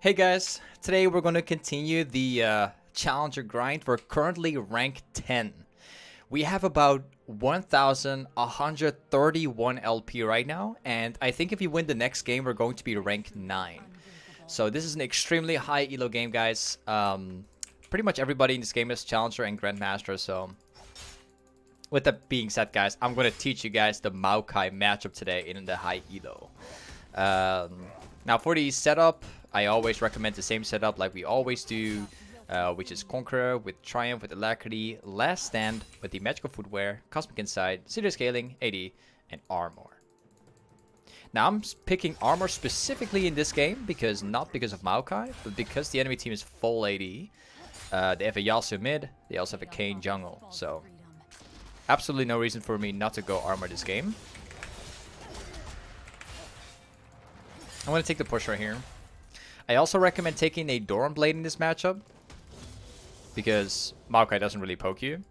Hey guys, today we're going to continue the uh, Challenger grind. We're currently rank 10. We have about 1,131 LP right now, and I think if we win the next game, we're going to be rank 9. So this is an extremely high elo game, guys. Um, pretty much everybody in this game is Challenger and Grandmaster, so... With that being said, guys, I'm going to teach you guys the Maokai matchup today in the high elo. Um, now for the setup, I always recommend the same setup like we always do, uh, which is Conqueror with Triumph with Alacrity, Last Stand with the Magical Footwear, Cosmic Insight, City Scaling, AD, and Armor. Now I'm picking Armor specifically in this game because not because of Maokai, but because the enemy team is full AD. Uh, they have a Yasuo mid, they also have a Kayn jungle, so absolutely no reason for me not to go Armor this game. I'm going to take the push right here. I also recommend taking a Doran Blade in this matchup. Because Maokai doesn't really poke you.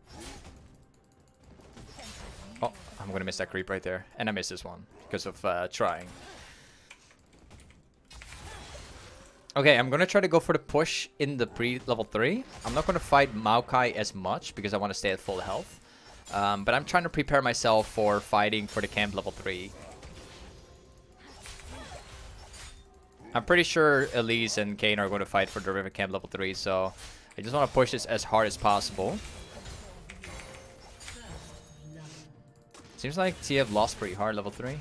Oh, I'm going to miss that creep right there. And I missed this one because of uh, trying. Okay, I'm going to try to go for the push in the pre-level 3. I'm not going to fight Maokai as much because I want to stay at full health. Um, but I'm trying to prepare myself for fighting for the camp level 3. I'm pretty sure Elise and Kayn are going to fight for the river camp level 3, so I just want to push this as hard as possible. Seems like TF lost pretty hard level 3.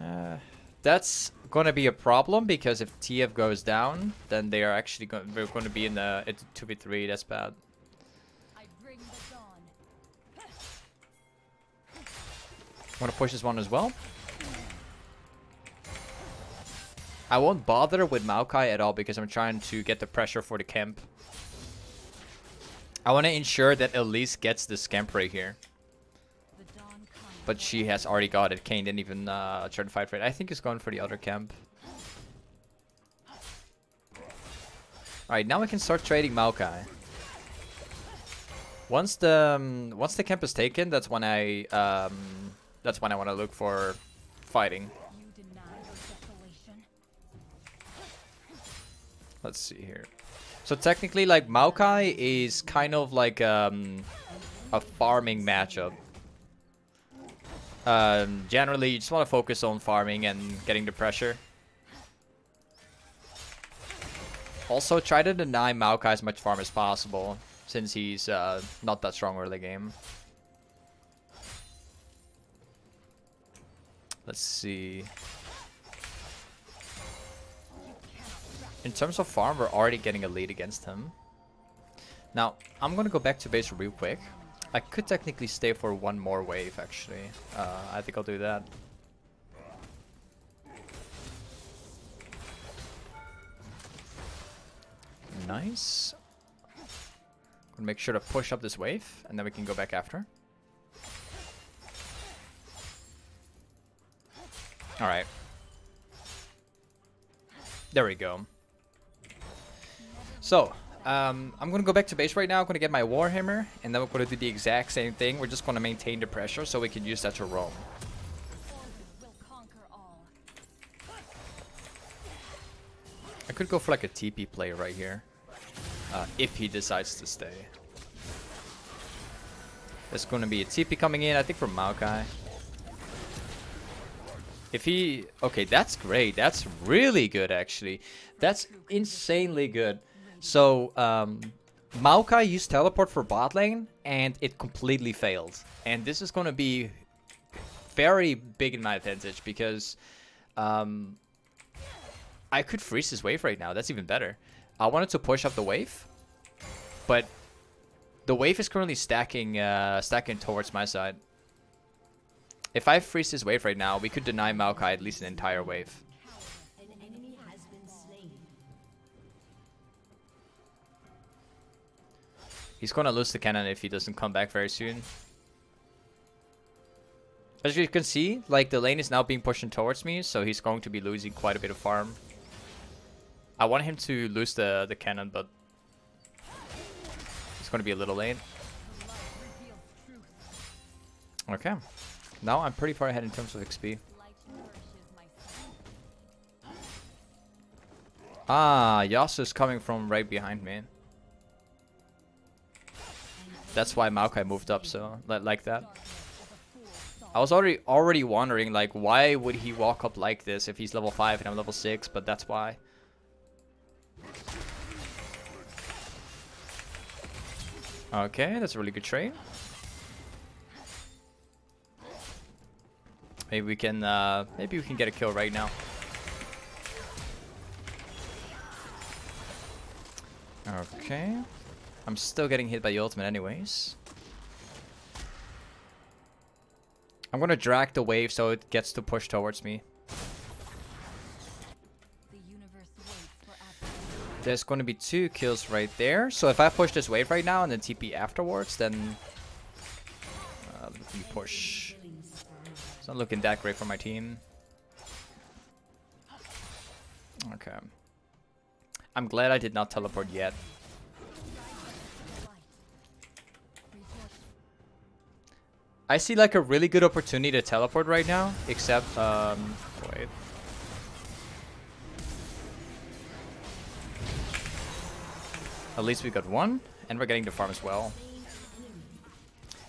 Uh, that's going to be a problem because if TF goes down, then they are actually going to be in the 2v3. That's bad. Want to push this one as well? I won't bother with Maokai at all because I'm trying to get the pressure for the camp. I want to ensure that Elise gets the scamp right here. But she has already got it. Kayn didn't even uh, try to fight for it. I think he's going for the other camp. Alright, now we can start trading Maokai. Once the um, once the camp is taken, that's when I um, that's when I want to look for fighting. Let's see here. So technically, like, Maokai is kind of like um, a farming matchup. Um, generally, you just want to focus on farming and getting the pressure. Also, try to deny Maokai as much farm as possible, since he's uh, not that strong early game. Let's see. In terms of farm, we're already getting a lead against him. Now, I'm gonna go back to base real quick. I could technically stay for one more wave, actually. Uh, I think I'll do that. Nice. Gonna make sure to push up this wave, and then we can go back after. Alright. There we go. So, um, I'm going to go back to base right now. I'm going to get my Warhammer, and then we're going to do the exact same thing. We're just going to maintain the pressure so we can use that to roam. I could go for like a TP play right here, uh, if he decides to stay. There's going to be a TP coming in, I think from Maokai. If he... Okay, that's great. That's really good, actually. That's insanely good. So, um, Maokai used teleport for bot lane, and it completely failed. And this is going to be very big in my advantage, because um, I could freeze this wave right now. That's even better. I wanted to push up the wave, but the wave is currently stacking, uh, stacking towards my side. If I freeze this wave right now, we could deny Maokai at least an entire wave. He's gonna lose the cannon if he doesn't come back very soon. As you can see, like the lane is now being pushed towards me, so he's going to be losing quite a bit of farm. I want him to lose the, the cannon, but it's going to be a little late. Okay. Now I'm pretty far ahead in terms of XP. Ah, Yasuo's coming from right behind me. That's why Maokai moved up so like that. I was already already wondering like why would he walk up like this if he's level 5 and I'm level 6, but that's why. Okay, that's a really good trade. Maybe we can uh, maybe we can get a kill right now. Okay. I'm still getting hit by the ultimate anyways. I'm gonna drag the wave so it gets to push towards me. There's gonna be two kills right there. So if I push this wave right now and then TP afterwards, then... Uh, let me push. It's not looking that great for my team. Okay. I'm glad I did not teleport yet. I see like a really good opportunity to teleport right now, except, um, wait. At least we got one, and we're getting the farm as well.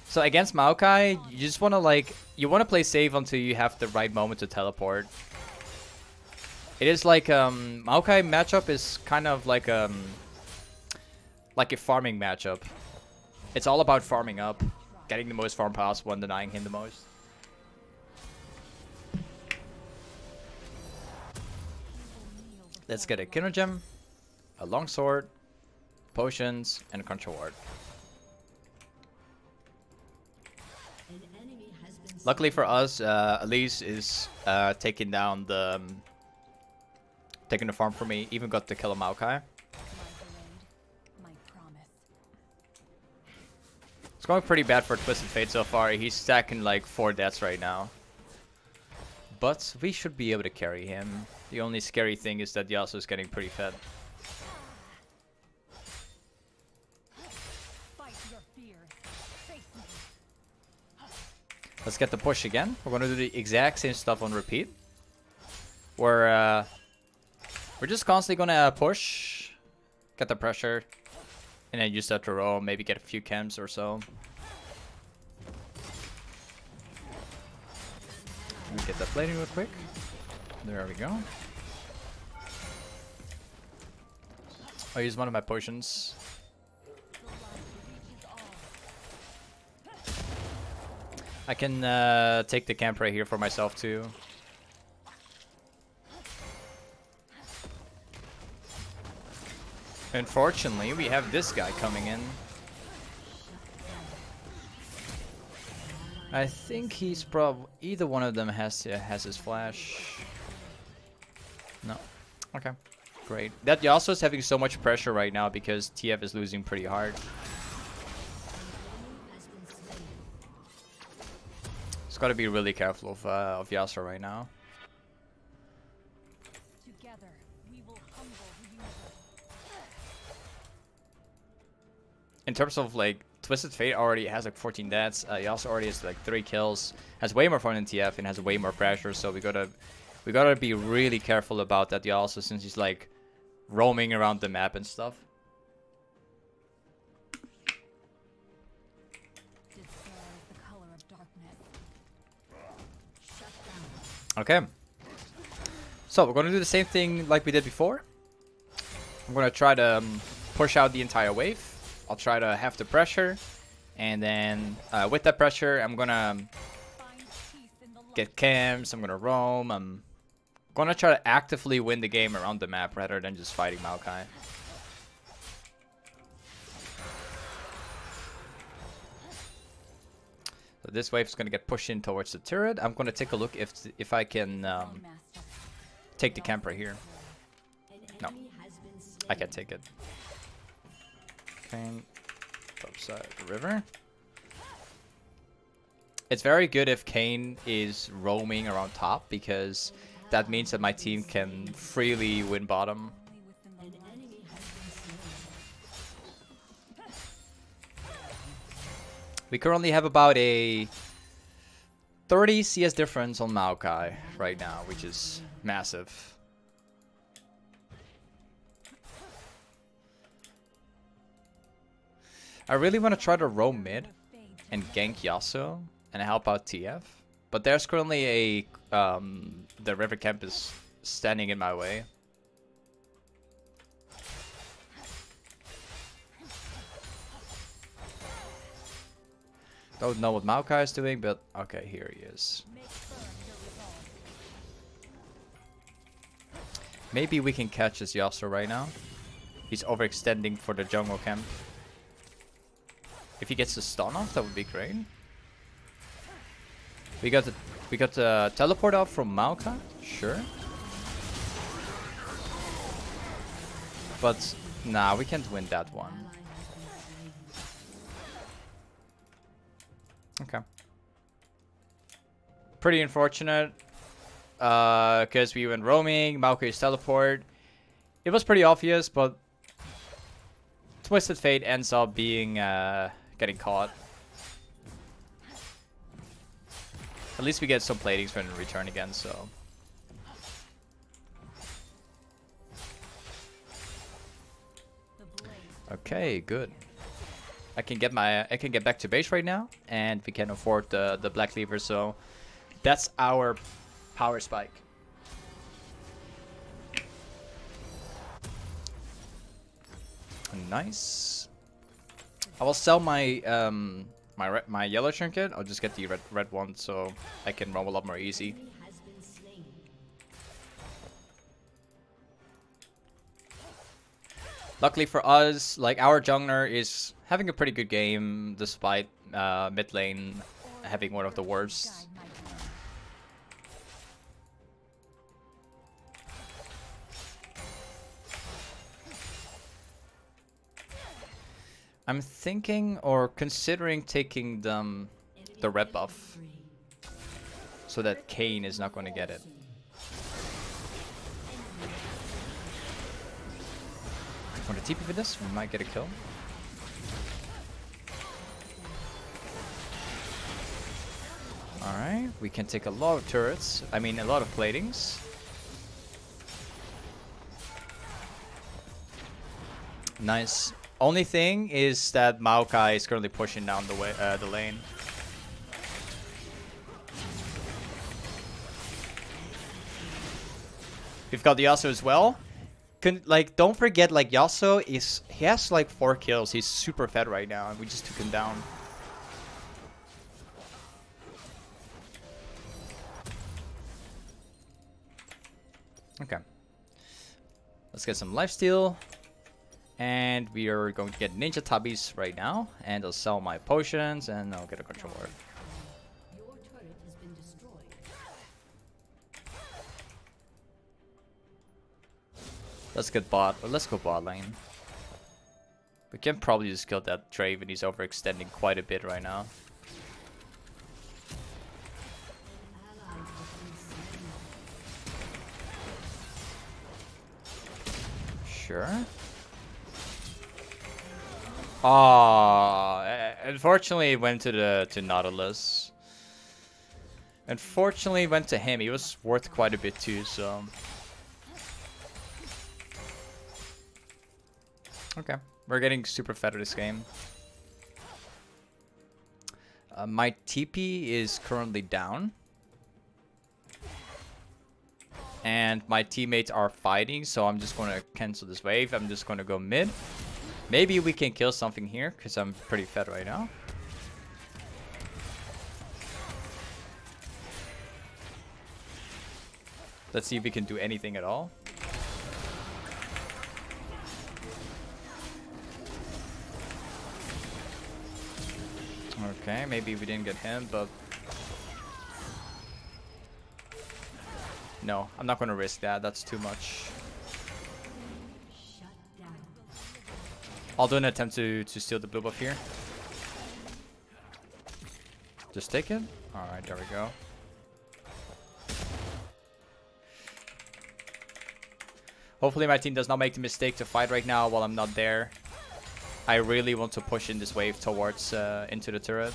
So against Maokai, you just want to like, you want to play safe until you have the right moment to teleport. It is like, um, Maokai matchup is kind of like, um, like a farming matchup. It's all about farming up, getting the most farm possible and denying him the most. Let's get a Kindlegem, a Longsword, potions, and a Control Ward. Luckily for us, uh, Elise is uh, taking down the um, taking the farm for me. Even got to kill a Maokai. It's going pretty bad for Twisted Fate so far. He's stacking like four deaths right now. But we should be able to carry him. The only scary thing is that Yasuo is getting pretty fed. Let's get the push again. We're gonna do the exact same stuff on repeat. We're uh, we're just constantly gonna push, get the pressure, and then use that to roll. Maybe get a few chems or so. Let me get that plating real quick. There we go. I'll use one of my potions. I can uh, take the camp right here for myself too. Unfortunately, we have this guy coming in. I think he's prob either one of them has uh, has his flash. No. Okay. Great. That Yasuo is having so much pressure right now because TF is losing pretty hard. It's gotta be really careful of, uh, of Yasuo right now. In terms of like Twisted Fate already has like 14 deaths. Uh, he also already has like three kills. Has way more fun than TF and has way more pressure. So we gotta we gotta be really careful about that. Yeah, also since he's like roaming around the map and stuff. Okay. So we're gonna do the same thing like we did before. I'm gonna try to um, push out the entire wave. I'll try to have the pressure. And then uh, with that pressure, I'm gonna get chems. I'm gonna roam. I'm gonna try to actively win the game around the map rather than just fighting Maokai. So this wave is to get pushed in towards the turret. I'm to take a look if if I can um, take the camp right here. No, I can't take it. Okay, upside river. It's very good if Kayn is roaming around top because that means that my team can freely win bottom We currently have about a 30 CS difference on Maokai right now, which is massive. I really want to try to roam mid and gank Yasuo and help out TF. But there's currently a... Um, the river camp is standing in my way. Don't know what Maokai is doing, but okay, here he is. Maybe we can catch this Yasuo right now. He's overextending for the jungle camp. If he gets the stun off, that would be great. We got the we got the teleport off from Maokai, sure. But nah, we can't win that one. Okay. Pretty unfortunate. Uh, Because we went roaming, Maokai's teleport. It was pretty obvious, but Twisted Fate ends up being uh, getting caught. At least we get some platings we return again, so. Okay, good. I can get my I can get back to base right now, and we can afford the the Black Cleaver. So that's our power spike. Nice. I will sell my um my my yellow trinket. I'll just get the red red one so I can roam a lot more easy. Luckily for us, like our jungler is having a pretty good game despite uh, mid lane having one of the worst. I'm thinking or considering taking the red buff so that Kayn is not going to get it. Want to TP for this? We might get a kill. Alright, we can take a lot of turrets. I mean, a lot of platings. Nice. Only thing is that Maokai is currently pushing down the way, uh, the lane. We've got the Yasuo as well can like don't forget like Yasuo is he has like four kills. He's super fed right now, and we just took him down. Okay. Let's get some lifesteal. And we are going to get Ninja Tabis right now. And I'll sell my potions and I'll get a controller. Let's get bot. Let's go bot lane. We can probably just kill that Draven. He's overextending quite a bit right now. Sure. Ah, unfortunately, it went to the to Nautilus. Unfortunately, went to him. He was worth quite a bit too, so. Okay, we're getting super fed of this game. Uh, my TP is currently down. And my teammates are fighting, so I'm just going to cancel this wave. I'm just going to go mid. Maybe we can kill something here, because I'm pretty fed right now. Let's see if we can do anything at all. Okay, maybe we didn't get him, but... No, I'm not gonna risk that, that's too much. I'll do an attempt to, to steal the blue buff here. Just take it? Alright, there we go. Hopefully my team does not make the mistake to fight right now while I'm not there. I really want to push in this wave towards uh, into the turret.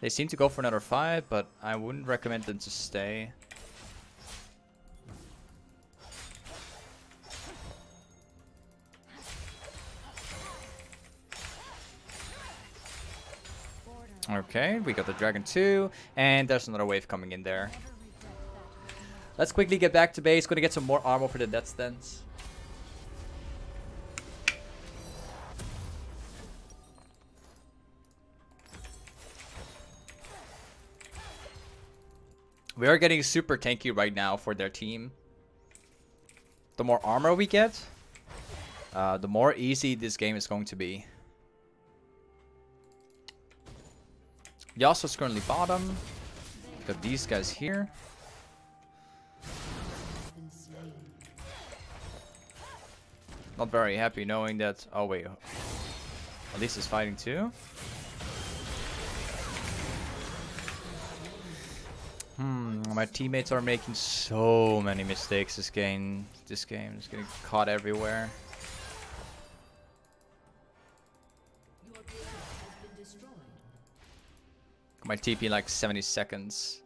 They seem to go for another fight, but I wouldn't recommend them to stay. Okay, we got the Dragon 2, and there's another wave coming in there. Let's quickly get back to base. Gonna get some more armor for the Death's Dance. We are getting super tanky right now for their team. The more armor we get, uh, the more easy this game is going to be. Yasuo's currently bottom. Got these guys here. Not very happy knowing that... Oh wait. Elise is fighting too. Hmm, my teammates are making so many mistakes this game. This game is getting caught everywhere. My TP like 70 seconds.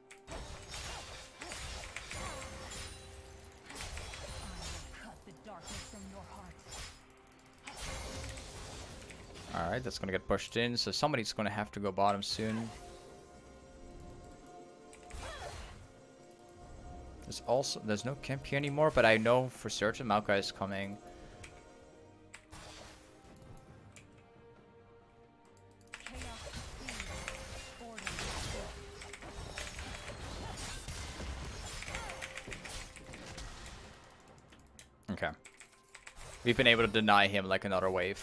Alright, that's gonna get pushed in, so somebody's gonna have to go bottom soon. There's also there's no camp here anymore, but I know for certain Maokai is coming. We've been able to deny him like another wave,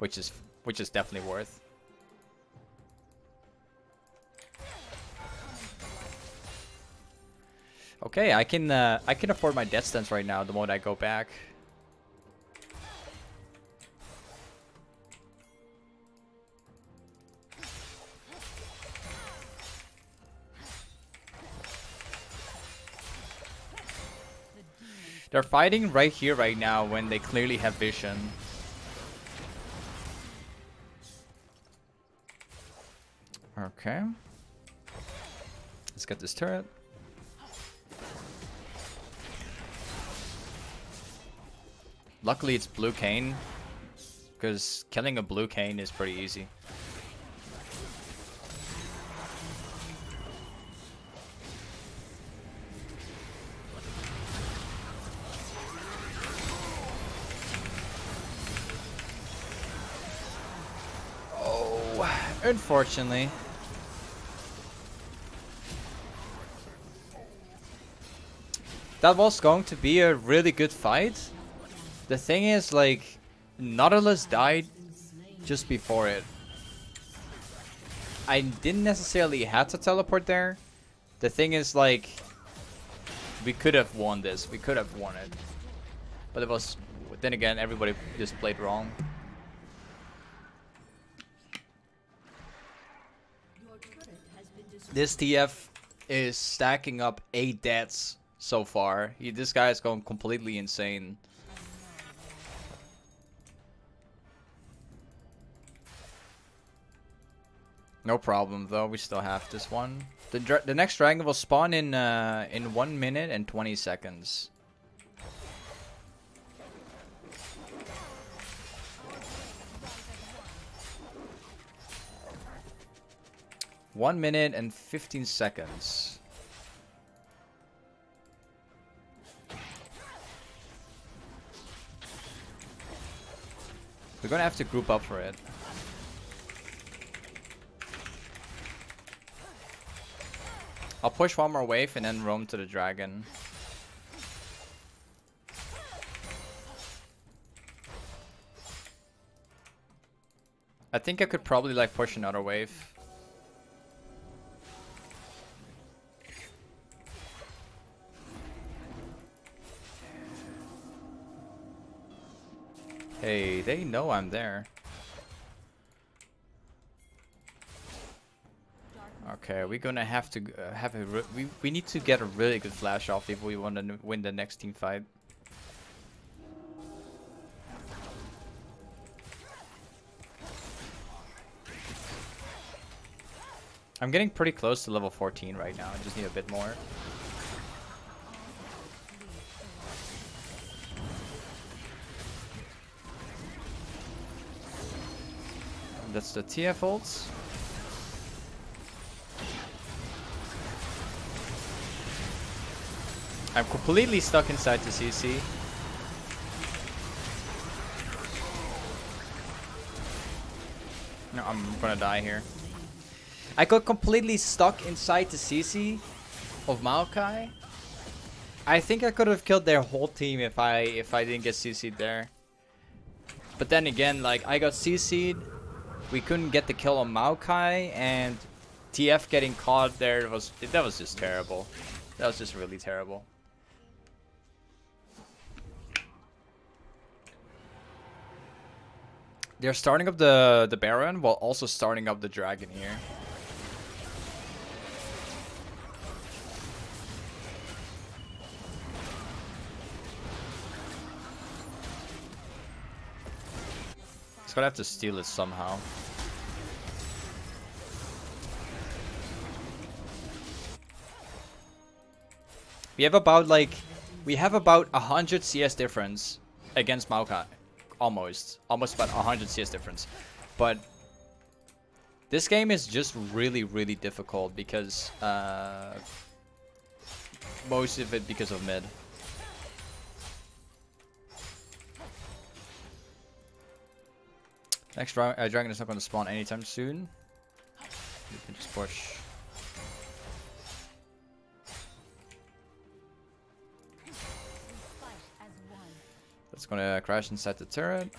which is which is definitely worth. Okay, I can uh, I can afford my Death's Dance right now the moment I go back. They're fighting right here, right now, when they clearly have vision. Okay. Let's get this turret. Luckily it's blue Kayn. Because killing a blue Kayn is pretty easy. Unfortunately. That was going to be a really good fight. The thing is, like, Nautilus died just before it. I didn't necessarily have to teleport there. The thing is, like, we could have won this. We could have won it. But it was, then again, everybody just played wrong. This TF is stacking up 8 deaths so far. He, this guy is going completely insane. No problem though, we still have this one. The, the next dragon will spawn in uh, in 1 minute and 20 seconds. One minute and 15 seconds. We're gonna have to group up for it. I'll push one more wave and then roam to the dragon. I think I could probably like push another wave. Hey, they know I'm there. Okay, we're gonna have to uh, have a we we need to get a really good flash off if we want to win the next team fight. I'm getting pretty close to level 14 right now. I just need a bit more. That's the TF ult. I'm completely stuck inside the CC. No, I'm gonna die here. I got completely stuck inside the CC of Maokai. I think I could have killed their whole team if I if I didn't get CC'd there. But then again, like I got CC'd we couldn't get the kill on Maokai, and TF getting caught there was that was just terrible. That was just really terrible. They're starting up the the Baron while also starting up the Dragon here. He's gonna have to steal it somehow. We have about like, we have about a hundred CS difference against Maokai, almost, almost about a hundred CS difference, but this game is just really, really difficult because uh, most of it because of mid. Next dra uh, dragon is not going to spawn anytime soon. You can just push. That's gonna crash inside the turret.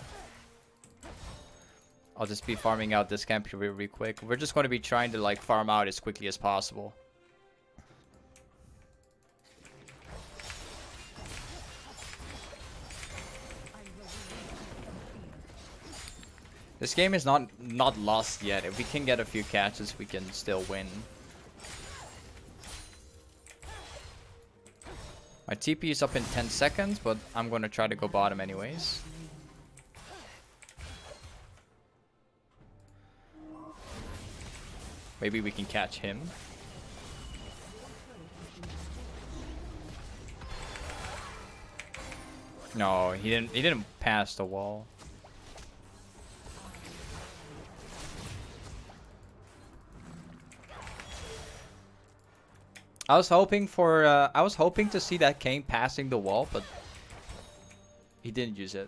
I'll just be farming out this camp really, really quick. We're just gonna be trying to like farm out as quickly as possible. This game is not not lost yet. If we can get a few catches, we can still win. My TP is up in 10 seconds, but I'm going to try to go bottom anyways. Maybe we can catch him. No, he didn't he didn't pass the wall. I was hoping for, uh, I was hoping to see that Kayn passing the wall, but he didn't use it.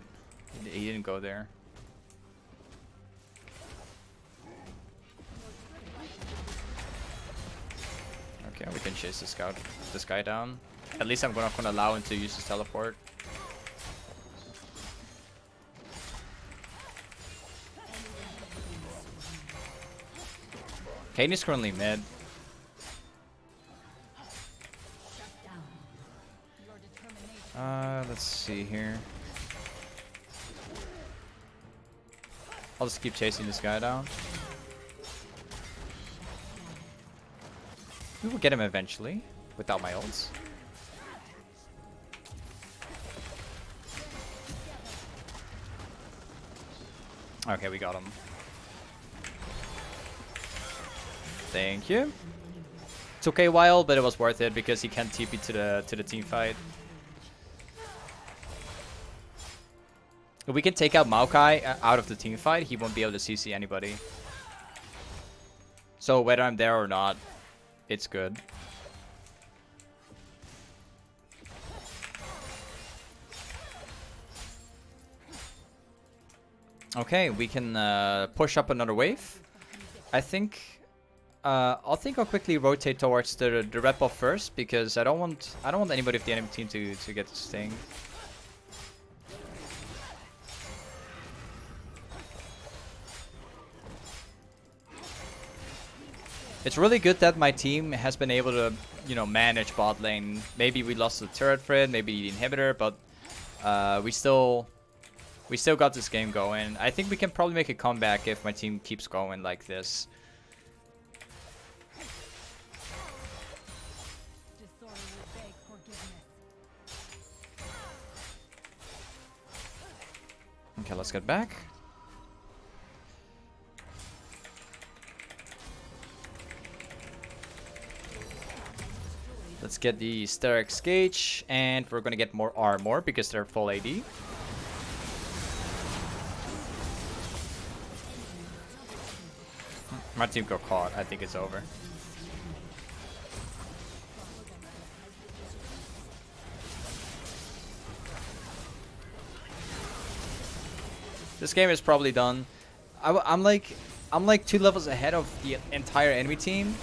He didn't go there. Okay, we can chase this guy, this guy down. At least I'm not gonna allow him to use his teleport. Kayn is currently mid. Uh, let's see here. I'll just keep chasing this guy down. We will get him eventually, without my ults. Okay, we got him. Thank you. Took a while, but it was worth it because he can't TP to the to the team fight. If we can take out Maokai uh, out of the team fight, he won't be able to CC anybody. So whether I'm there or not, it's good. Okay, we can uh, push up another wave. I think uh, I'll think I'll quickly rotate towards the the red buff first because I don't want I don't want anybody of the enemy team to to get the sting. It's really good that my team has been able to, you know, manage bot lane. Maybe we lost the turret frit, maybe the inhibitor, but uh, we still we still got this game going. I think we can probably make a comeback if my team keeps going like this. Okay, let's get back. Let's get the Sterak's Gage, and we're gonna get more armor because they're full AD. Hmm, my team got caught. I think it's over. This game is probably done. I'm like, I'm like two levels ahead of the entire enemy team,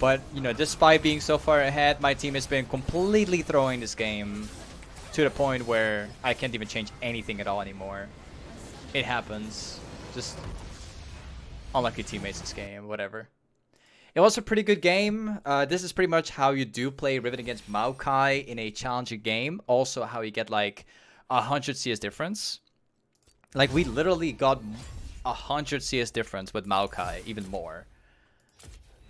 but, you know, despite being so far ahead, my team has been completely throwing this game to the point where I can't even change anything at all anymore. It happens. Just unlucky teammates this game, whatever. It was a pretty good game. Uh, this is pretty much how you do play Riven against Maokai in a challenging game. Also how you get like a 100 CS difference. Like we literally got a 100 CS difference with Maokai, even more.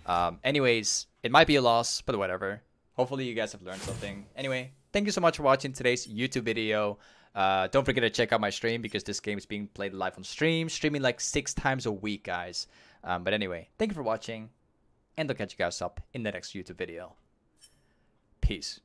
Um, anyways, it might be a loss, but whatever. Hopefully you guys have learned something. Anyway, thank you so much for watching today's YouTube video. Uh, don't forget to check out my stream because this game is being played live on stream, streaming like six times a week, guys. Um, but anyway, thank you for watching, and I'll catch you guys up in the next YouTube video. Peace.